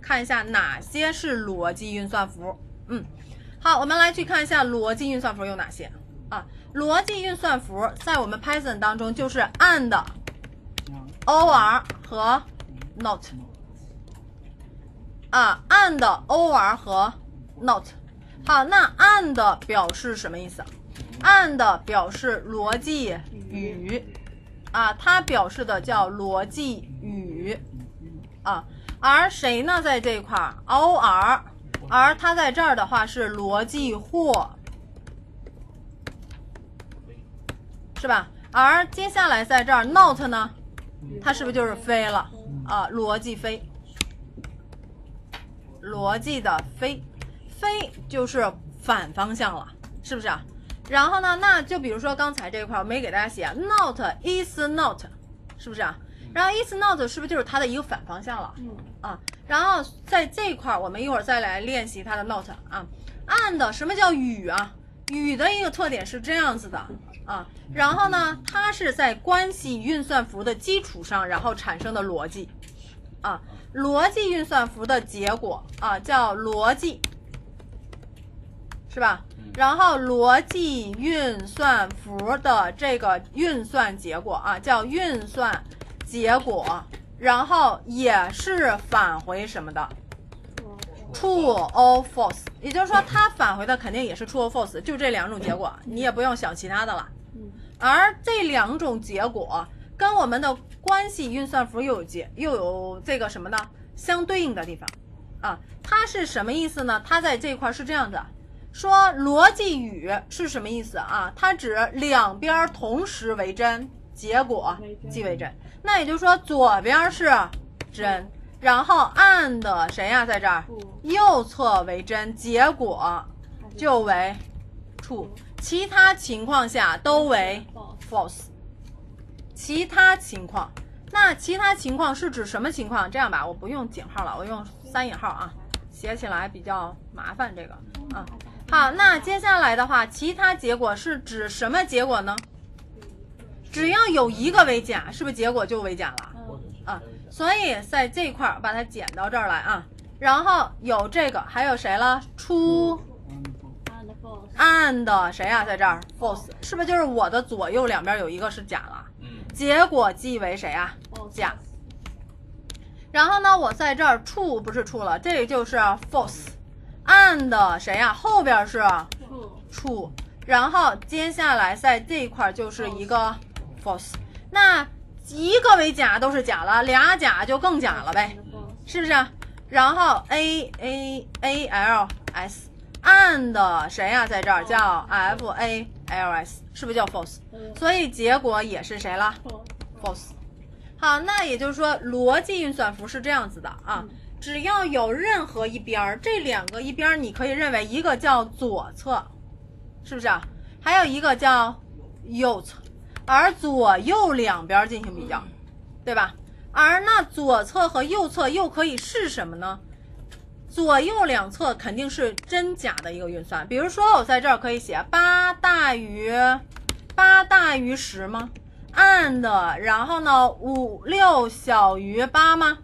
看一下哪些是逻辑运算符。嗯，好，我们来去看一下逻辑运算符有哪些啊？逻辑运算符在我们 Python 当中就是 and、or 和 not 啊，and、or 和 not。好，那 and 表示什么意思？and 表示逻辑与啊，它表示的叫逻辑与啊。而谁呢？在这一块儿，or，而它在这儿的话是逻辑或，是吧？而接下来在这儿 not 呢，它是不是就是非了啊？逻辑非，逻辑的非，非就是反方向了，是不是啊？然后呢，那就比如说刚才这一块，我没给大家写 not is not，是不是啊？然后 is not 是不是就是它的一个反方向了？嗯啊，然后在这一块儿，我们一会儿再来练习它的 not 啊。and 什么叫与啊？与的一个特点是这样子的啊，然后呢，它是在关系运算符的基础上，然后产生的逻辑啊。逻辑运算符的结果啊叫逻辑，是吧？然后逻辑运算符的这个运算结果啊叫运算结果，然后也是返回什么的？true or false，也就是说它返回的肯定也是 true or false，就这两种结果，你也不用想其他的了。而这两种结果跟我们的关系运算符又有结又有这个什么呢？相对应的地方啊，它是什么意思呢？它在这块是这样的，说逻辑语是什么意思啊？它指两边同时为真，结果即为真。那也就是说，左边是真，然后 and 谁呀、在这儿？右侧为真，结果就为 true，其他情况下都为 false。其他情况，那其他情况是指什么情况？这样吧，我不用井号了，我用三引号啊，写起来比较麻烦。这个啊，好，那接下来的话，其他结果是指什么结果呢？只要有一个为假，是不是结果就为假了？嗯啊，所以在这块儿把它剪到这儿来啊，然后有这个，还有谁了？true and 谁呀、在这儿？false 是不是就是我的左右两边有一个是假了？嗯结果即为谁呀、false 假。然后呢，我在这儿 true 不是 true 了，这就是 false。and 谁呀、后边是 true 然后接下来在这一块儿就是一个 false。那一个为假都是假了，俩假就更假了呗。是不是？然后 a a a l s and 谁呀、在这儿叫 f a l s，是不是叫 false？嗯所以结果也是谁了 false？false。好，那也就是说，逻辑运算符是这样子的啊，只要有任何一边儿，这两个一边儿，你可以认为一个叫左侧，是不是啊？还有一个叫右侧，而左右两边进行比较，对吧？而那左侧和右侧又可以是什么呢？左右两侧肯定是真假的一个运算。比如说，我在这儿可以写八大于八大于十吗？and 然后呢，五六小于八吗？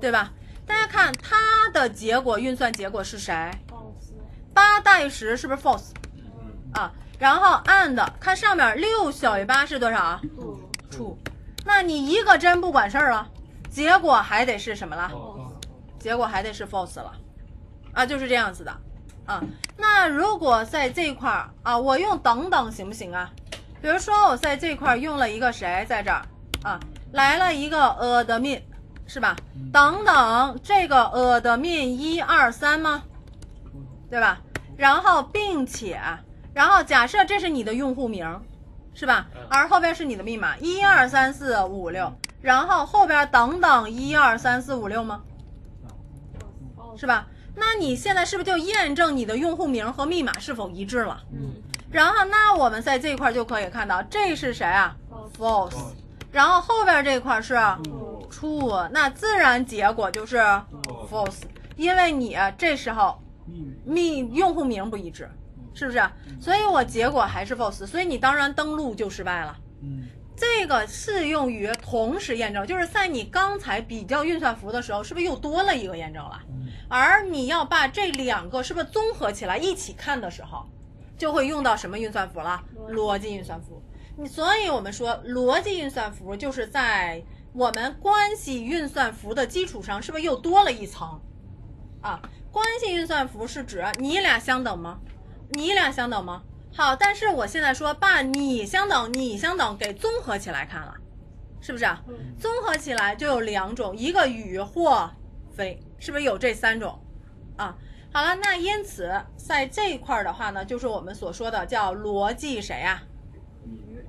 对吧？大家看它的结果运算结果是谁八大于十是不是 false 啊？然后 and 看上面六小于八是多少啊 true true。那你一个真不管事儿了，结果还得是什么了？false 结果还得是 false 了，啊，就是这样子的，啊，那如果在这块儿啊，我用等等行不行啊？比如说我在这块儿用了一个谁在这儿啊，来了一个 admin 是吧？等等，这个 admin 一二三吗？对吧？然后并且，然后假设这是你的用户名，是吧？而后边是你的密码一二三四五六，然后后边等等一二三四五六吗？是吧？那你现在是不是就验证你的用户名和密码是否一致了？嗯然后，那我们在这块就可以看到，这是谁啊 false？false。然后后边这块是 true true，那自然结果就是 false，因为你这时候密用户名不一致，是不是？所以我结果还是 false，所以你当然登录就失败了。嗯这个适用于同时验证，就是在你刚才比较运算符的时候，是不是又多了一个验证了？而你要把这两个是不是综合起来一起看的时候，就会用到什么运算符了？逻辑运算符。你所以我们说逻辑运算符就是在我们关系运算符的基础上，是不是又多了一层？啊，关系运算符是指你俩相等吗？你俩相等吗？好，但是我现在说把你相等、你相等给综合起来看了，是不是啊？嗯综合起来就有两种，一个与或非，是不是有这三种？啊，好了，那因此在这一块儿的话呢，就是我们所说的叫逻辑谁呀、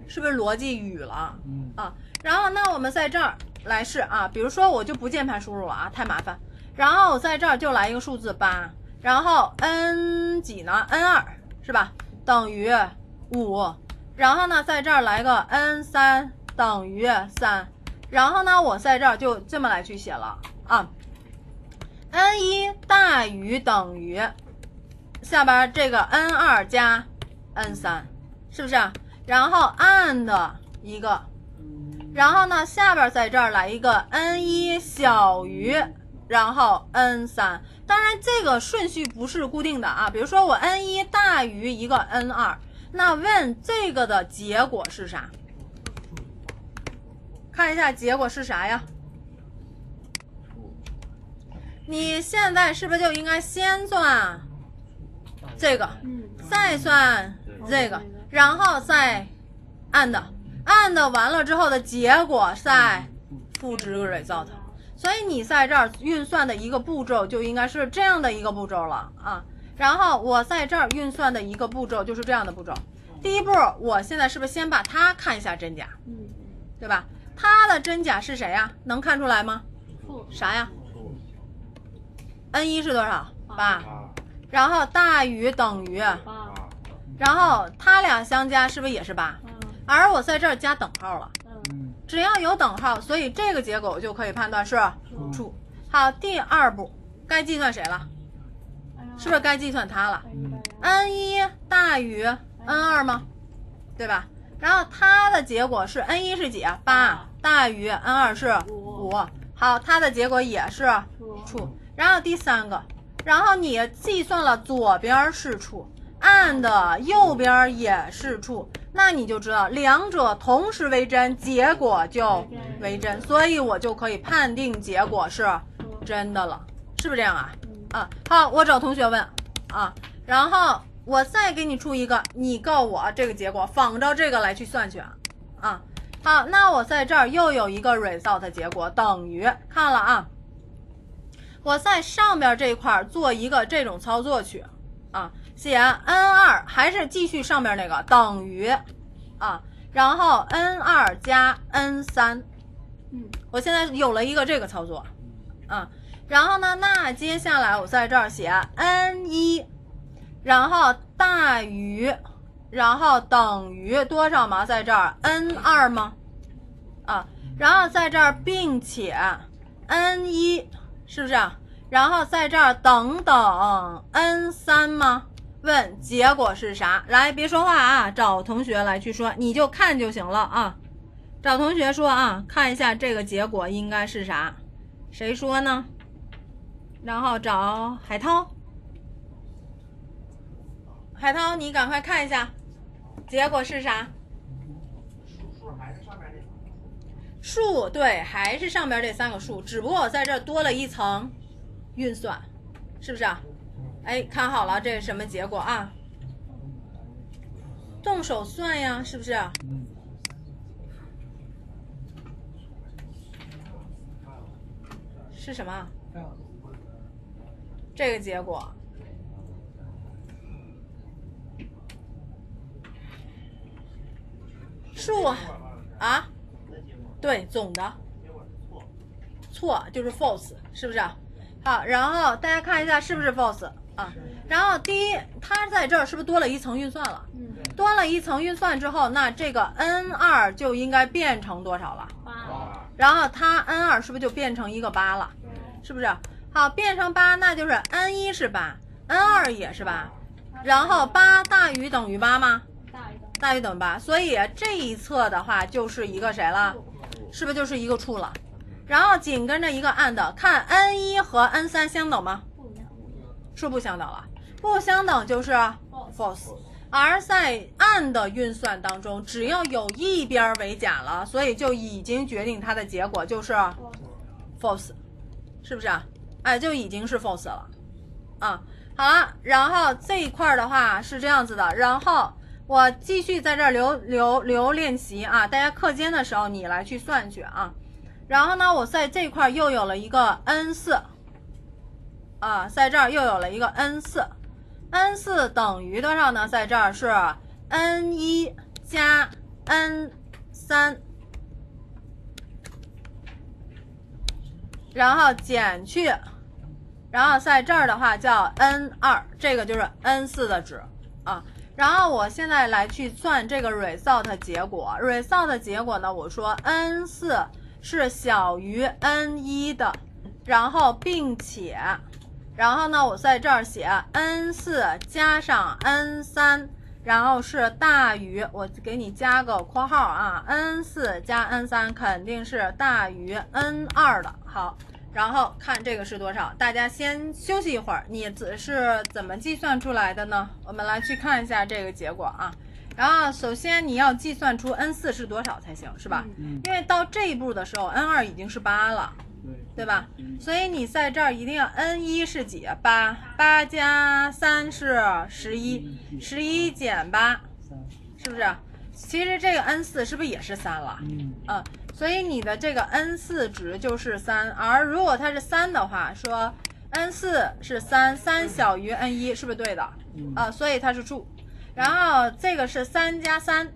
是不是逻辑语了？嗯啊，然后那我们在这儿来试啊，比如说我就不键盘输入了啊，太麻烦。然后我在这儿就来一个数字八，然后 n 几呢？n 二是吧？等于五，然后呢在这儿来个 n 三等于三，然后呢我在这儿就这么来去写了啊，n 一大于等于下边这个 n 二加 n 三，是不是啊？然后 and 一个，然后呢下边在这儿来一个 n 一小于，然后 n 三。当然这个顺序不是固定的啊，比如说我 n 一大于一个 n 二，那问这个的结果是啥？看一下结果是啥呀？你现在是不是就应该先算这个？嗯，再算这个，然后再 and and 完了之后的结果再复制 result。所以你在这儿运算的一个步骤就应该是这样的一个步骤了啊。然后我在这儿运算的一个步骤就是这样的步骤。第一步，我现在是不是先把它看一下真假，嗯，对吧？它的真假是谁呀？能看出来吗？负啥呀？n 一是多少？八。啊然后大于等于，八，然后它俩相加是不是也是八？嗯而我在这儿加等号了，只要有等号，所以这个结果就可以判断是负 true。好，第二步该计算谁了？是不是该计算它了？n 一大于 n 二吗？对吧？然后它的结果是 n 一是几啊？八大于 n 二是五。好，它的结果也是 true。然后第三个，然后你计算了左边是 true，and 右边也是 true，那你就知道两者同时为真，结果就为真，所以我就可以判定结果是真的了，是不是这样啊？啊，好，我找同学问啊，然后我再给你出一个，你告我这个结果，仿照这个来去算去啊。啊，好，那我在这儿又有一个 result 结果等于，看了啊，我在上边这一块儿做一个这种操作去啊，写 n 二还是继续上面那个等于啊，然后 n 二加 n 三，嗯，我现在有了一个这个操作啊，然后呢，那接下来我在这儿写 n 一，然后大于，然后等于多少吗？在这儿 n 二吗？啊，然后在这儿，并且 n 一是不是啊？然后在这儿等等 n 三吗？问结果是啥？来，别说话啊，找同学来去说，你就看就行了啊。找同学说啊，看一下这个结果应该是啥？谁说呢？然后找海涛，海涛，你赶快看一下，结果是啥？数对，还是上边这三个数，只不过我在这多了一层运算，是不是？哎，看好了，这是什么结果啊？动手算呀，是不是？是什么？这个结果。数啊，对，总的错就是 false，是不是？好，然后大家看一下是不是 false 啊？然后第一，它在这儿是不是多了一层运算了？嗯，多了一层运算之后，那这个 n 二就应该变成多少了？八，然后它 n 二是不是就变成一个八了？是不是？好，变成八，那就是 n 一是八，n 二也是八，然后八大于等于八吗？大于等于大于等于八，所以这一侧的话就是一个谁了？是不是就是一个 true 了？然后紧跟着一个 and，看 n 一和 n 三相等吗？是不相等了，不相等就是 false。而在 and 运算当中，只要有一边为假了，所以就已经决定它的结果就是 false，是不是啊？哎，就已经是 false 了啊。好了，然后这一块的话是这样子的，然后我继续在这儿留留留练习啊，大家课间的时候你来去算去啊。然后呢，我在这块又有了一个 n 四啊，在这儿又有了一个 n 四，n 四等于多少呢？在这儿是 n 一加 n 三，然后减去，然后在这儿的话叫 n 二，这个就是 n 四的值啊。然后我现在来去算这个 result 结果，result 结果呢，我说 n 四是小于 n 一的，然后并且，然后呢，我在这儿写 n 四加上 n 三，然后是大于，我给你加个括号啊，n 四加 n 三肯定是大于 n 二的。好，然后看这个是多少，大家先休息一会儿，你只是怎么计算出来的呢？我们来去看一下这个结果啊。然后首先你要计算出 n 四是多少才行，是吧？嗯，因为到这一步的时候，n 二已经是八了，对，吧？嗯所以你在这儿一定要 n 一是几？八，八加三是十一，十一减八，是不是？其实这个 n 四是不是也是三了？嗯，啊，所以你的这个 n 四值就是三，而如果它是三的话，说 n 四是三，三小于 n 一，是不是对的？嗯啊，所以它是 true。然后这个是三加三，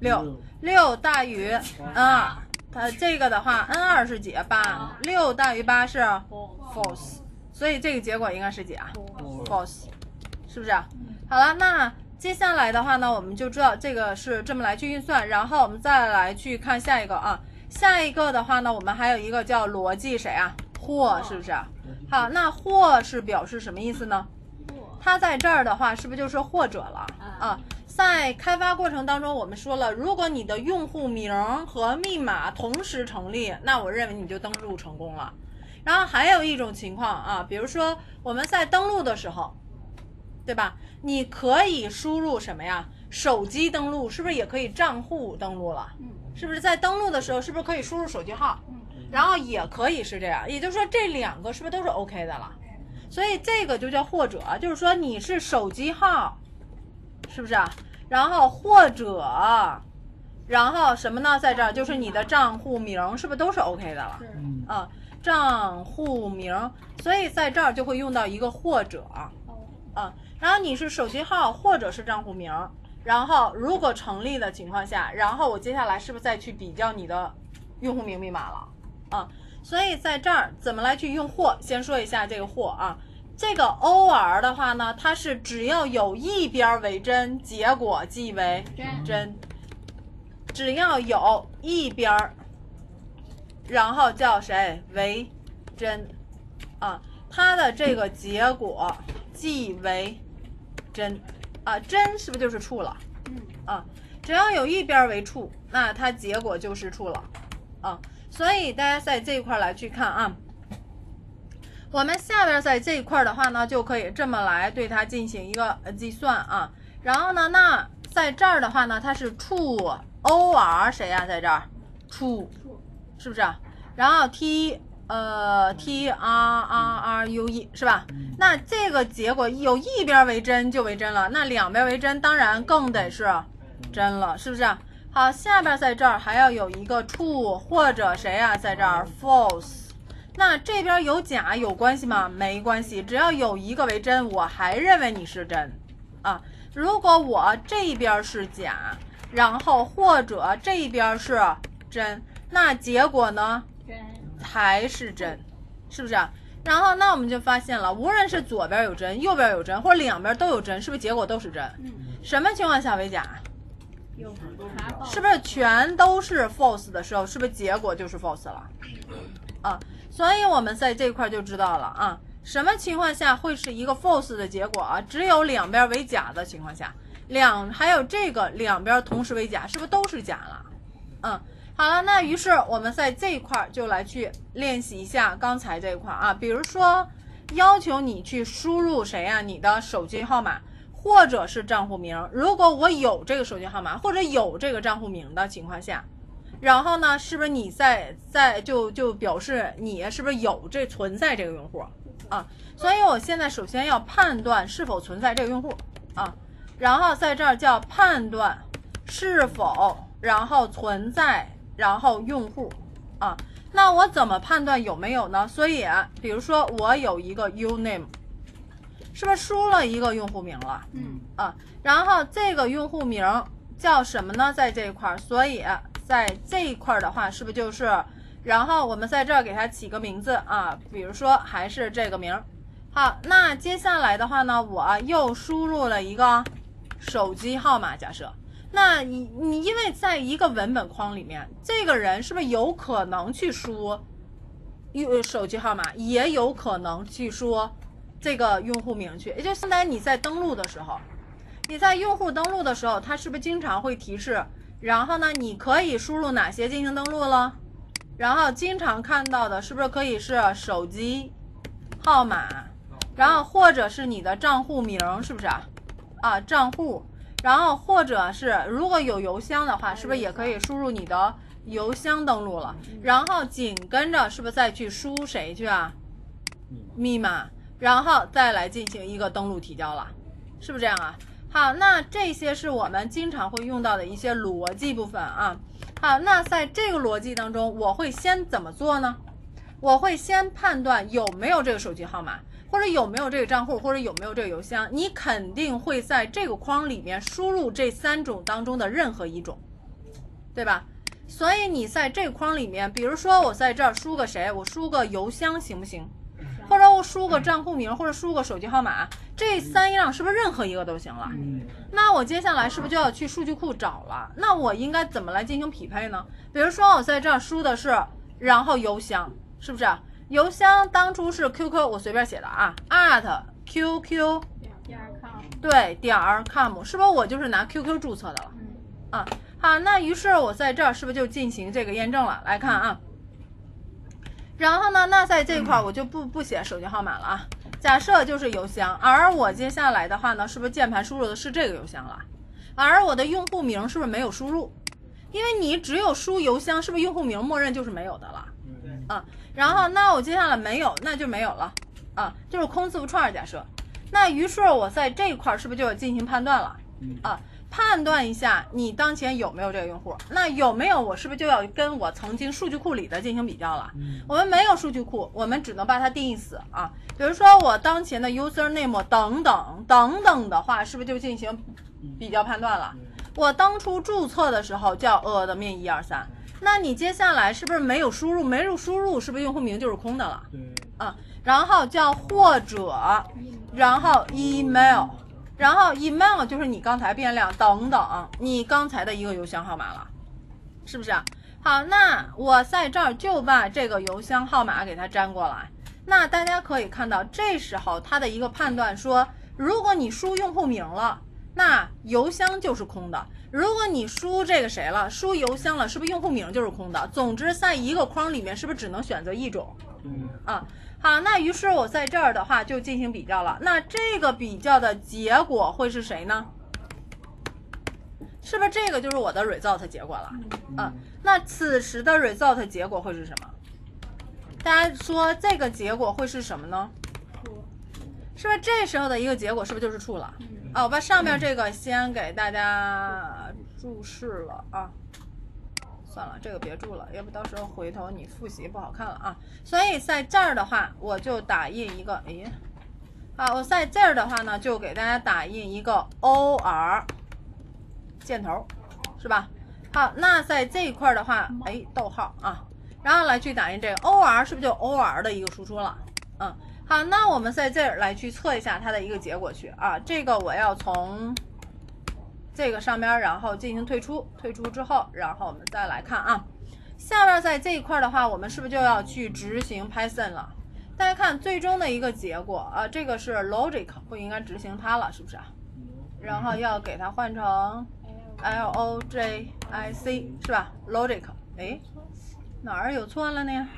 六，六大于 n 二，它这个的话 n 二是几？八，六大于八是 false，所以这个结果应该是几啊？false，是不是？好了，那接下来的话呢，我们就知道这个是这么来去运算，然后我们再来去看下一个啊，下一个的话呢，我们还有一个叫逻辑谁啊？或是不是？好，那或是表示什么意思呢？它在这儿的话，是不是就是或者了啊？在开发过程当中，我们说了，如果你的用户名和密码同时成立，那我认为你就登录成功了。然后还有一种情况啊，比如说我们在登录的时候，对吧？你可以输入什么呀？手机登录是不是也可以账户登录了？嗯是不是在登录的时候，是不是可以输入手机号？嗯然后也可以是这样，也就是说这两个是不是都是 OK 的了？所以这个就叫或者，就是说你是手机号，是不是啊？然后或者，然后什么呢？在这儿就是你的账户名，是不是都是 OK 的了？嗯，啊，账户名，所以在这儿就会用到一个或者哦啊。然后你是手机号或者是账户名，然后如果成立的情况下，然后我接下来是不是再去比较你的用户名密码了啊？所以在这儿怎么来去用或？先说一下这个或啊，这个 or 的话呢，它是只要有一边为真，结果即为真真，只要有一边儿，然后叫谁为真啊？它的这个结果即为真啊，真是不是就是 true 了嗯啊？只要有一边为 true，那它结果就是 true 了啊。所以大家在这一块来去看啊，我们下边在这一块的话呢，就可以这么来对它进行一个呃计算啊。然后呢，那在这儿的话呢，它是 true or 谁呀、在这儿 true 是不是？然后 t 呃 t r r r u e 是吧？那这个结果有一边为真就为真了，那两边为真，当然更得是真了，是不是？好，下边在这儿还要有一个 true 或者谁呀、在这儿 false。那这边有假有关系吗？没关系，只要有一个为真，我还认为你是真啊。如果我这边是假，然后或者这边是真，那结果呢真还是真，是不是啊？然后那我们就发现了，无论是左边有真，右边有真，或者两边都有真，是不是结果都是真？嗯什么情况下为假？是不是全都是 false 的时候，是不是结果就是 false 了？啊，所以我们在这块就知道了啊，什么情况下会是一个 false 的结果啊？只有两边为假的情况下，两还有这个两边同时为假，是不是都是假了？嗯，好了，那于是我们在这一块就来去练习一下刚才这一块啊，比如说要求你去输入谁呀、你的手机号码或者是账户名。如果我有这个手机号码或者有这个账户名的情况下，然后呢，是不是你在在就就表示你是不是有这存在这个用户啊？所以我现在首先要判断是否存在这个用户啊，然后在这儿叫判断是否，然后存在，然后用户啊。那我怎么判断有没有呢？所以啊，比如说我有一个 uname，是不是输了一个用户名了？嗯啊，然后这个用户名叫什么呢？在这一块儿，所以在这一块的话，是不是就是，然后我们在这儿给它起个名字啊，比如说还是这个名儿。好，那接下来的话呢，我又输入了一个手机号码，假设，那你你因为在一个文本框里面，这个人是不是有可能去输用手机号码，也有可能去输这个用户名去，也就相当于你在登录的时候，你在用户登录的时候，它是不是经常会提示？然后呢，你可以输入哪些进行登录了？然后经常看到的是不是可以是手机号码，然后或者是你的账户名，是不是啊？啊，账户，然后或者是如果有邮箱的话，是不是也可以输入你的邮箱登录了？然后紧跟着是不是再去输谁去啊？密码，然后再来进行一个登录提交了，是不是这样啊？好，那这些是我们经常会用到的一些逻辑部分啊。好，那在这个逻辑当中，我会先怎么做呢？我会先判断有没有这个手机号码，或者有没有这个账户，或者有没有这个邮箱。你肯定会在这个框里面输入这三种当中的任何一种，对吧？所以你在这个框里面，比如说我在这儿输个谁，我输个邮箱行不行？或者我输个账户名，或者输个手机号码，这三样是不是任何一个都行了？那我接下来是不是就要去数据库找了？那我应该怎么来进行匹配呢？比如说我在这儿输的是，然后邮箱是不是？邮箱当初是 QQ，我随便写的啊，at QQ 第二 com，对点儿 com，是不是我就是拿 QQ 注册的了？嗯啊，好，那于是我在这儿是不是就进行这个验证了？来看啊，然后呢，那在这块儿我就不不写手机号码了啊，假设就是邮箱，而我接下来的话呢，是不是键盘输入的是这个邮箱了？而我的用户名是不是没有输入？因为你只有输邮箱，是不是用户名默认就是没有的了？啊，然后那我接下来没有，那就没有了啊，就是空字符串儿假设。那于是我在这一块儿是不是就要进行判断了啊？判断一下你当前有没有这个用户，那有没有我是不是就要跟我曾经数据库里的进行比较了？我们没有数据库，我们只能把它定义死啊。比如说我当前的 user name 等等等等的话，是不是就进行比较判断了？我当初注册的时候叫 admin 一二三，那你接下来是不是没有输入？没入输入，是不是用户名就是空的了？对，啊，然后叫或者，然后 email，然后 email 就是你刚才变量等等，你刚才的一个邮箱号码了，是不是？好，那我在这儿就把这个邮箱号码给它粘过来。那大家可以看到，这时候它的一个判断说，如果你输用户名了，那邮箱就是空的；如果你输这个谁了，输邮箱了，是不是用户名就是空的？总之，在一个框里面，是不是只能选择一种？啊，好，那于是我在这儿的话就进行比较了。那这个比较的结果会是谁呢？是不是这个就是我的 result 结果了？啊，那此时的 result 结果会是什么？大家说这个结果会是什么呢？是不是这时候的一个结果是不是就是 true 了？啊，我把上面这个先给大家注释了啊。算了，这个别注了，要不到时候回头你复习不好看了啊。所以在这儿的话，我就打印一个，哎，好，我在这儿的话呢，就给大家打印一个 or 箭头，是吧？好，那在这一块儿的话，哎，逗号啊，然后来去打印这个 or 是不是就 or 的一个输出了？嗯，好，那我们在这儿来去测一下它的一个结果去啊。这个我要从这个上面，然后进行退出，退出之后，然后我们再来看啊。下面在这一块的话，我们是不是就要去执行 Python 了？大家看最终的一个结果啊，这个是 logic 不应该执行它了，是不是啊？然后要给它换成 L O J I C 是吧？Logic，哎，哪儿有错了呢？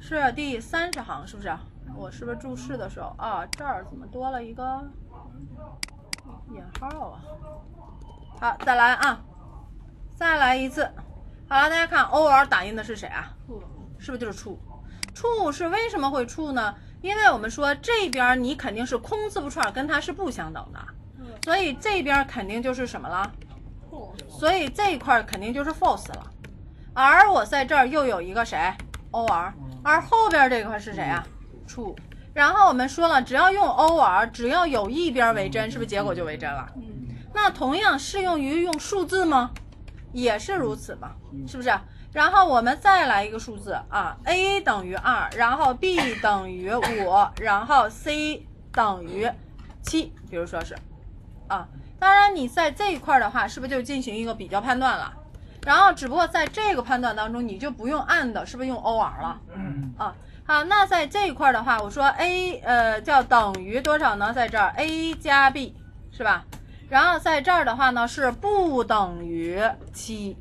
是第三十行是不是？我是不是注释的时候啊？这儿怎么多了一个引号啊？好，再来啊，再来一次。好了，大家看 O R 打印的是谁啊？是不是就是 true？true 是为什么会 true 呢？因为我们说这边你肯定是空字符串，跟它是不相等的，所以这边肯定就是什么了？所以这一块肯定就是 false 了。而我在这儿又有一个谁？or，而后边这块是谁啊？true。然后我们说了，只要用 or，只要有一边为真，是不是结果就为真了？嗯那同样适用于用数字吗？也是如此嘛，是不是？然后我们再来一个数字啊，a 等于二，然后 b 等于五，然后 c 等于七，比如说是啊。当然你在这一块的话，是不是就进行一个比较判断了？然后只不过在这个判断当中，你就不用 and，是不是用 or 了？啊，好，那在这一块的话，我说 a 呃叫等于多少呢？在这儿 a 加 b 是吧？然后在这儿的话呢是不等于七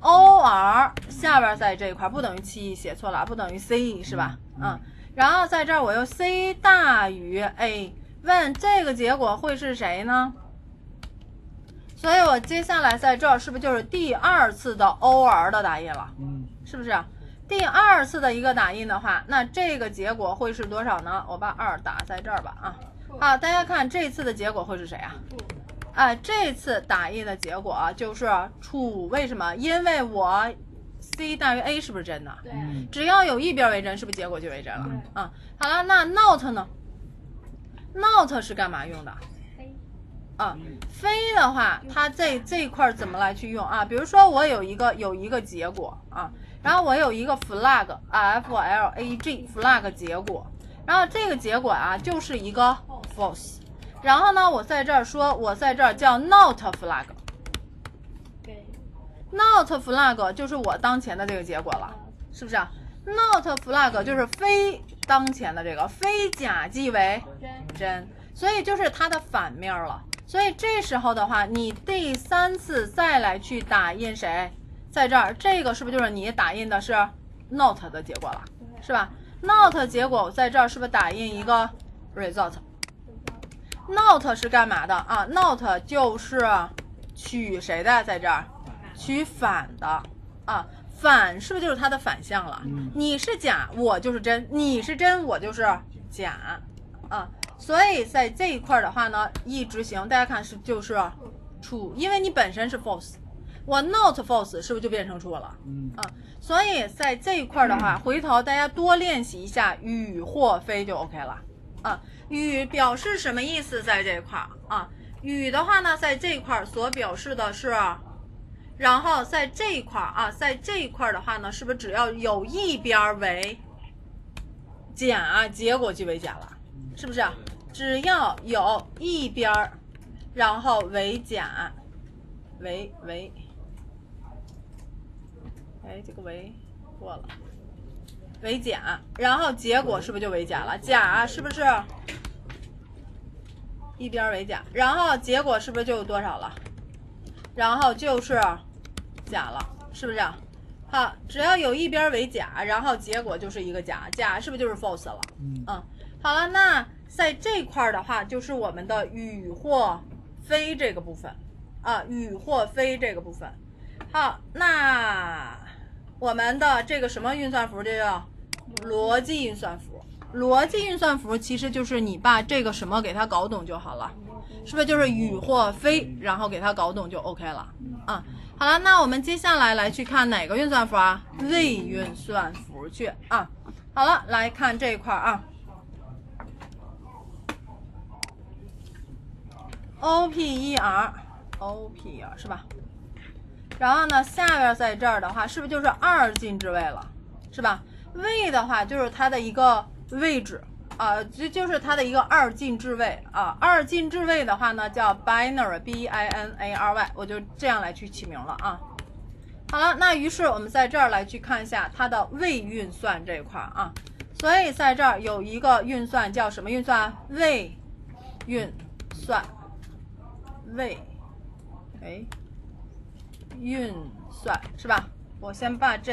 ，or 下边在这一块不等于七，写错了，不等于 c 是吧？嗯，然后在这儿我又 c 大于 a，问这个结果会是谁呢？所以我接下来在这儿是不是就是第二次的 or 的打印了？嗯，是不是？第二次的一个打印的话，那这个结果会是多少呢？我把二打在这儿吧啊。好，大家看这次的结果会是谁啊？啊，这次打印的结果啊就是 true，为什么？因为我 c 大于 a 是不是真的？对，只要有一边为真，是不是结果就为真了？啊，好了，那 not 呢？not 是干嘛用的？飞，啊，非的话，它这这一块儿怎么来去用啊？比如说我有一个有一个结果啊，然后我有一个 flag 啊，f l a g flag 结果，然后这个结果啊就是一个 false，然后呢，我在这儿说，我在这儿叫 not flag，not，flag 就是我当前的这个结果了，是不是啊？not flag 就是非当前的这个，非假即为真，真，所以就是它的反面了。所以这时候的话，你第三次再来去打印谁，在这儿，这个是不是就是你打印的是 not 的结果了，是吧？not 结果在这儿是不是打印一个 result？not 是干嘛的啊？not 就是取谁的，在这儿取反的啊。反是不是就是它的反向了？你是假，我就是真；你是真，我就是假啊。所以在这一块儿的话呢，一执行，大家看是就是 true，因为你本身是 false，我 not false 是不是就变成 true 了？嗯啊，所以在这一块儿的话，回头大家多练习一下与或非就 OK 了啊。与表示什么意思？在这一块儿啊，与的话呢，在这一块儿所表示的是，然后在这一块儿啊，在这一块儿的话呢，是不是只要有一边儿为假，结果即为减了？是不是？只要有一边儿，然后为假，为为，哎，这个为过了，为假，然后结果是不是就为假了？假是不是一边为假，然后结果是不是就有多少了？然后就是假了，是不是？好，只要有一边为假，然后结果就是一个假，假是不是就是 false 了？嗯嗯，好了，那在这块儿的话，就是我们的与或非这个部分啊，与或非这个部分。好，那我们的这个什么运算符就叫逻辑运算符。逻辑运算符其实就是你把这个什么给它搞懂就好了，是不是就是与或非，然后给它搞懂就 OK 了啊？好了，那我们接下来来去看哪个运算符啊？谓运算符去啊。好了，来看这一块儿啊。O P E R O P E R 是吧？然后呢，下边在这儿的话，是不是就是二进制位了？是吧？位的话就是它的一个位置啊，这就是它的一个二进制位啊。二进制位的话呢，叫 binary B I N A R Y，我就这样来去起名了啊。好了，那于是我们在这儿来去看一下它的位运算这一块啊。所以在这儿有一个运算叫什么运算？位运算位哎运算是吧？我先把这。